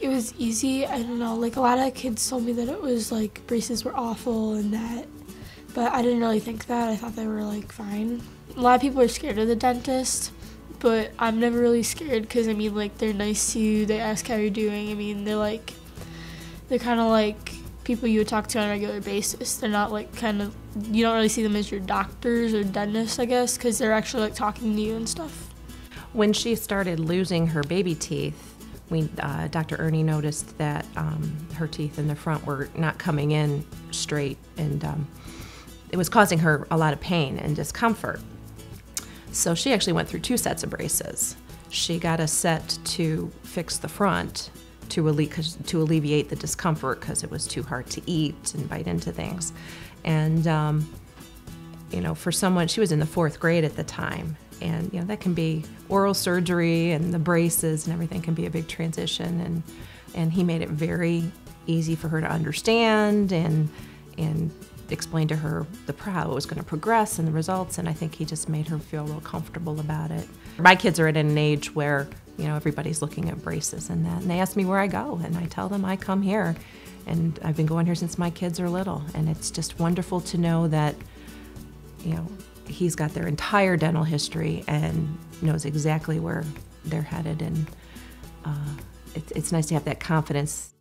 It was easy. I don't know. Like a lot of kids told me that it was like braces were awful and that, but I didn't really think that. I thought they were like fine. A lot of people are scared of the dentist, but I'm never really scared because I mean, like they're nice to you. They ask how you're doing. I mean, they're like, they're kind of like people you would talk to on a regular basis. They're not like kind of you don't really see them as your doctors or dentists, I guess, because they're actually like talking to you and stuff. When she started losing her baby teeth, we, uh, Dr. Aerni noticed that um, her teeth in the front were not coming in straight, and um, it was causing her a lot of pain and discomfort. So she actually went through two sets of braces. She got a set to fix the front to, alle- to alleviate the discomfort because it was too hard to eat and bite into things. And, um, you know, for someone, she was in the fourth grade at the time, and you know that can be oral surgery and the braces and everything can be a big transition. And and he made it very easy for her to understand and and explain to her the how it was going to progress and the results. And I think he just made her feel real comfortable about it. My kids are at an age where you know everybody's looking at braces and that. And they ask me where I go and I tell them I come here. And I've been going here since my kids are little. And it's just wonderful to know that you know he's got their entire dental history and knows exactly where they're headed. And uh, it's, it's nice to have that confidence